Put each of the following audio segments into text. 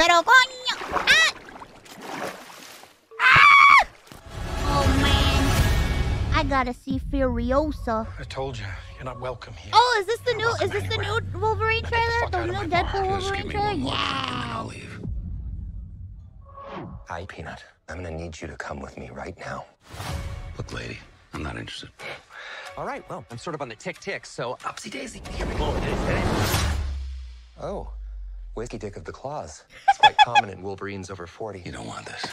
Pero coño. ¡Ah! ¡Ah! Oh man. I gotta see Furiosa. I told you, you're not welcome here. Oh, is this the new is this the new Wolverine Now get the trailer? The new my Deadpool Wolverine trailer? one more drink and then Yeah. I'll leave. Hi, Peanut. I'm gonna need you to come with me right now. Look, lady, I'm not interested. All right, well, I'm sort of on the tick tick, so upsy daisy. Here we go. Oh, whiskey dick of the claws. It's quite common in Wolverines over 40. You don't want this.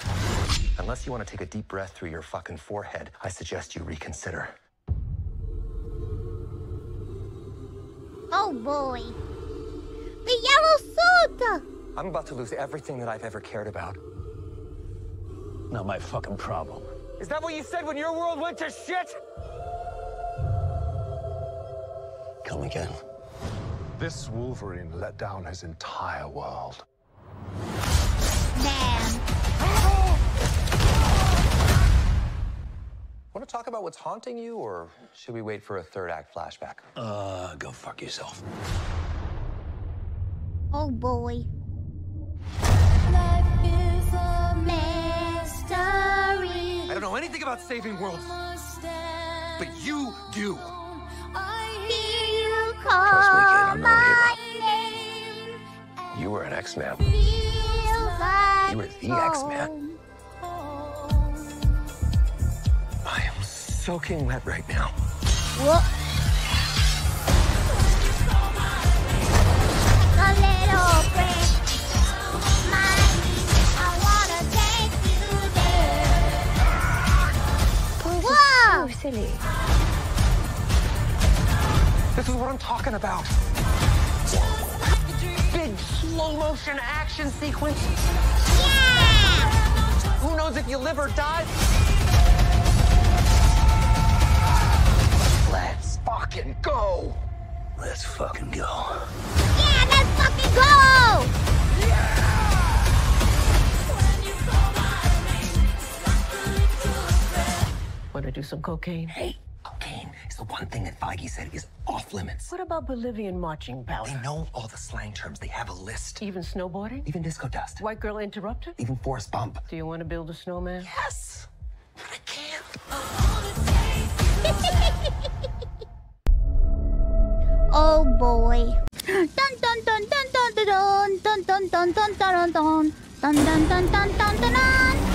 Unless you want to take a deep breath through your fucking forehead, I suggest you reconsider. Oh boy. The yellow suit! I'm about to lose everything that I've ever cared about. Not my fucking problem. Is that what you said when your world went to shit? Come again. This Wolverine let down his entire world. Man. Want to talk about what's haunting you, or should we wait for a third act flashback? Uh, go fuck yourself. Oh boy. I don't know anything about saving worlds, but you do. I hear you Trust me, kid, call You were an X-Man. Like You were the X-Man. I am soaking wet right now. Whoa. A little break. Mommy, I wanna take you there. Whoa! silly. This is what I'm talking about. Big slow motion action sequence. Yeah! Who knows if you live or die? Let's fucking go. Let's fucking go. Yeah, let's fucking go! Yeah! Want to do some cocaine? Hey, cocaine is the one thing that Feige said is off limits. What about Bolivian marching They know all the slang terms. They have a list. Even snowboarding? Even disco dust. White girl interrupted? Even force bump. Do you want to build a snowman? Yes. But I can't. Oh boy. Dun dun dun dun dun dun dun dun dun dun dun dun dun dun dun dun dun dun dun dun